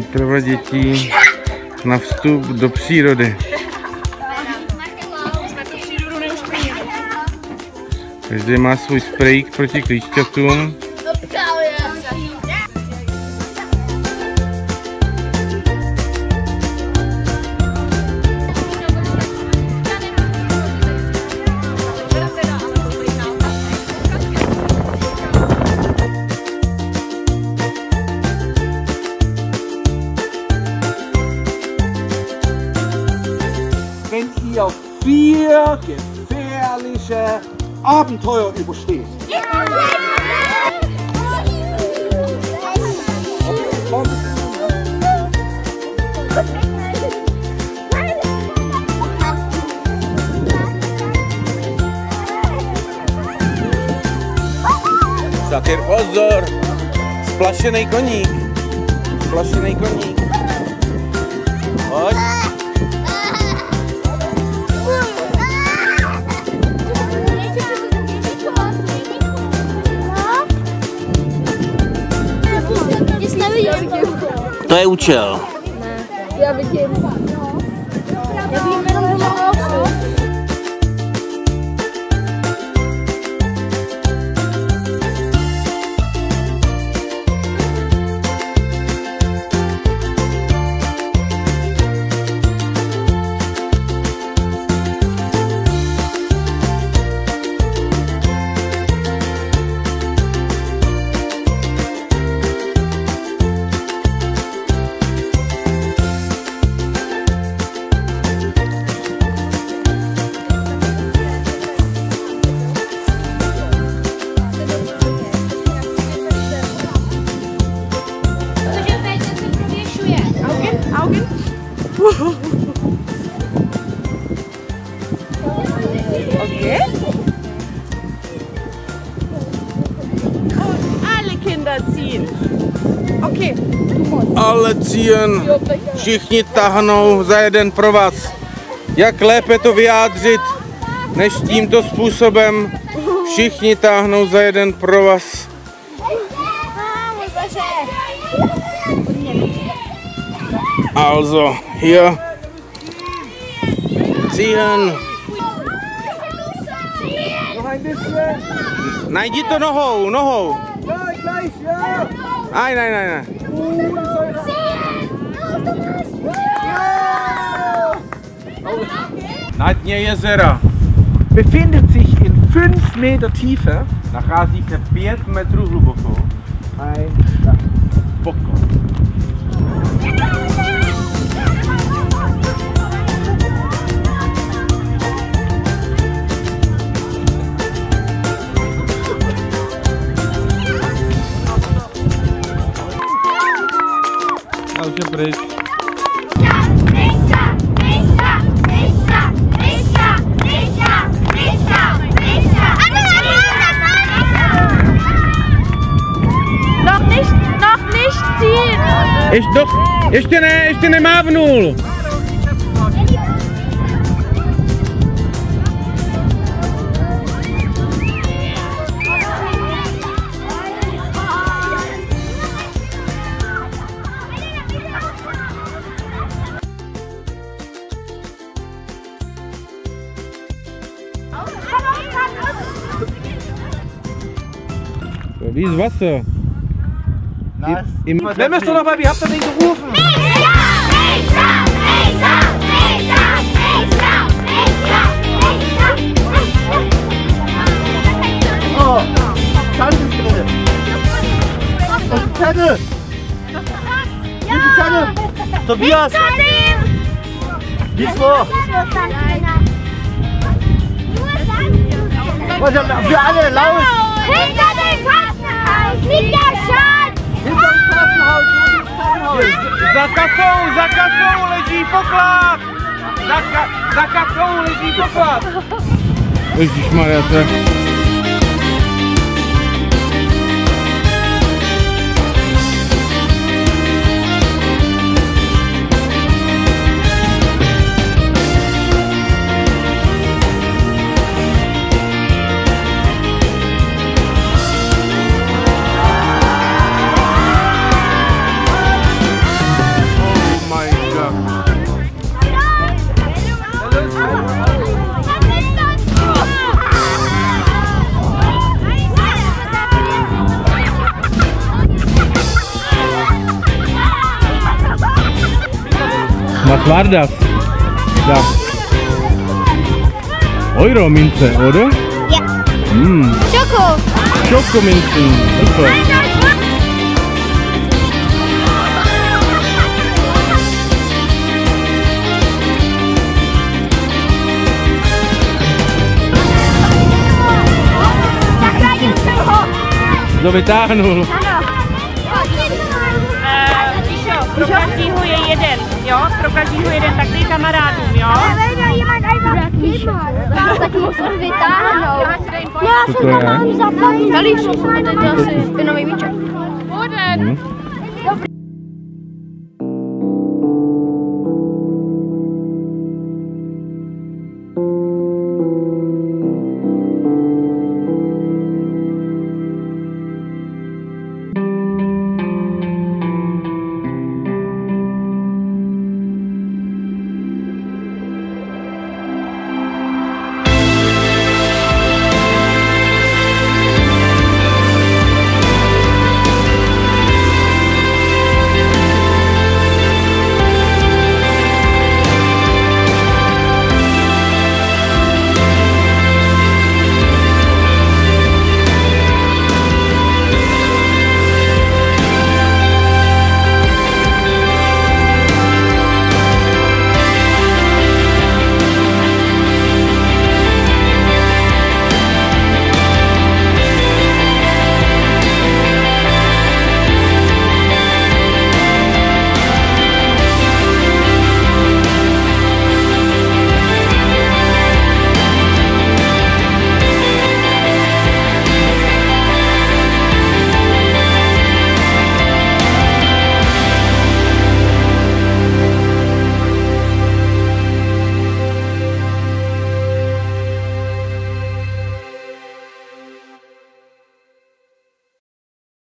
Příprava dětí na vstup do přírody. Každý má svůj sprejk proti klíšťatům. Vier gefährliche Abenteuer übersteht. Satyr, pozor! Splašený koník. Splašený koník. Pojď. Je účel. Okay. Alle Kinder ziehen. Okay. Ale cíjen, všichni tahnou za jeden provaz. Jak lépe to vyjádřit, než tímto způsobem všichni táhnou za jeden provaz. Also hier ziehen. Noch ein bisschen. Nein, geht doch noch hoch, noch hoch. Ja, gleich, ja. Nein, nein, nein, nein. Uh, das Nadnie Jezera befindet sich in 5 Meter Tiefe. Nachází se 5 metrů hluboko. Ein Boko. Pokon. A už je pryč. Noch nicht, noch nicht ziehen. Ještě, do, ještě ne, ještě nemávnul. Wie ist Wasser? Nice. Ihr, ihr, Wer müsst doch mal, wie habt ihr den gerufen? Oh, Das ist die Tanne. Ja. Die Tanne. Tobias. Wieso? Nur Sand. Wir alle laut. Liegt der Schatz. Hinter dem Kassenhaus, wo ist das Kassenhaus? Za kasou, za kasou leží poklad! Za, ka, za kasou leží poklad! Ježišmarja, to je... Was war das? Da. Euro-Minze, oder? Ja. Mm. Schoko. Schokominzen. Super. Každýho je jeden, jo? Pro každýho jeden, tak dej kamarádům, jo? Tak musím vytáhnout. Já Co to je? zapadl. Tady jsou teď asi spinnový míček. Hm?